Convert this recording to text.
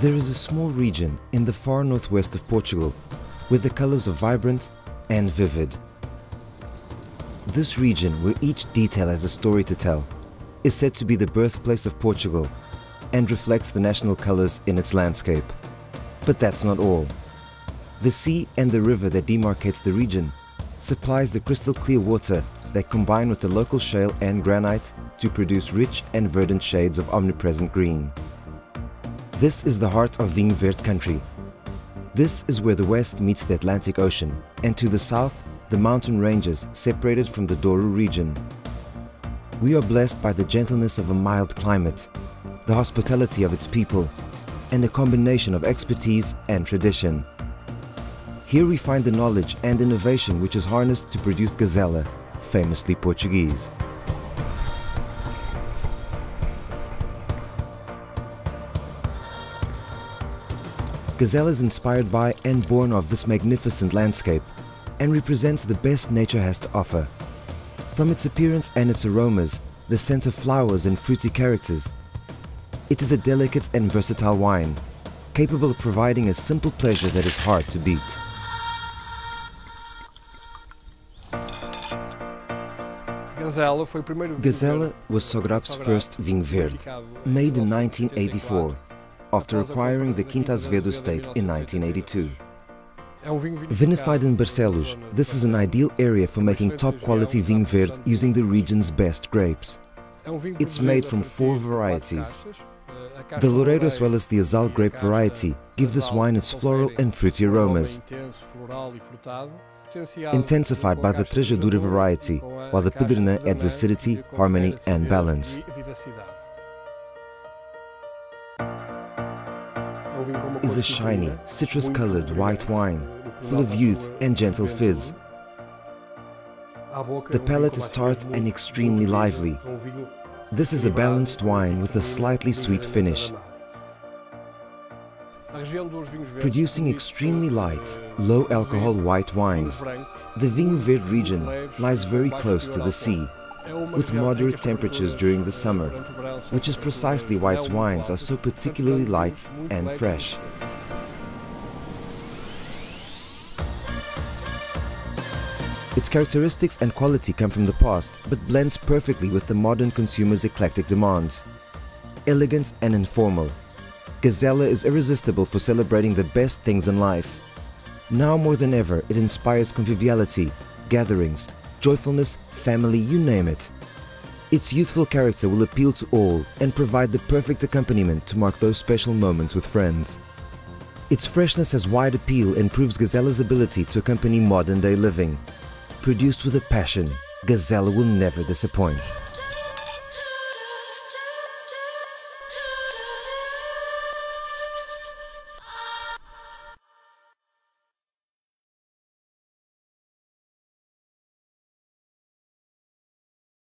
There is a small region in the far northwest of Portugal where the colors are vibrant and vivid. This region, where each detail has a story to tell, is said to be the birthplace of Portugal and reflects the national colors in its landscape. But that's not all. The sea and the river that demarcates the region supplies the crystal clear water that combine with the local shale and granite to produce rich and verdant shades of omnipresent green. This is the heart of Vinho Verde country. This is where the west meets the Atlantic Ocean, and to the south, the mountain ranges separated from the Douro region. We are blessed by the gentleness of a mild climate, the hospitality of its people, and a combination of expertise and tradition. Here we find the knowledge and innovation which is harnessed to produce gazela, famously Portuguese. Gazela is inspired by and born of this magnificent landscape and represents the best nature has to offer. From its appearance and its aromas, the scent of flowers and fruity characters, it is a delicate and versatile wine, capable of providing a simple pleasure that is hard to beat. Gazela was Sogrape's first vinho verde, made in 1984, after acquiring the Quinta Azevedo estate in 1982. Vinified in Barcelos, this is an ideal area for making top-quality vinho verde using the region's best grapes. It's made from four varieties. The Loureiro as well as the Azal grape variety give this wine its floral and fruity aromas, intensified by the Trajadura variety, while the Pedernã adds acidity, harmony and balance. Is a shiny, citrus-colored white wine, full of youth and gentle fizz. The palate is tart and extremely lively. This is a balanced wine with a slightly sweet finish. Producing extremely light, low-alcohol white wines, the Vinho Verde region lies very close to the sea, with moderate temperatures during the summer, which is precisely why its wines are so particularly light and fresh. Its characteristics and quality come from the past, but blends perfectly with the modern consumer's eclectic demands. Elegant and informal, Gazela is irresistible for celebrating the best things in life. Now more than ever, it inspires conviviality, gatherings, joyfulness, family, you name it. Its youthful character will appeal to all and provide the perfect accompaniment to mark those special moments with friends. Its freshness has wide appeal and proves Gazela's ability to accompany modern-day living. Produced with a passion, Gazela will never disappoint.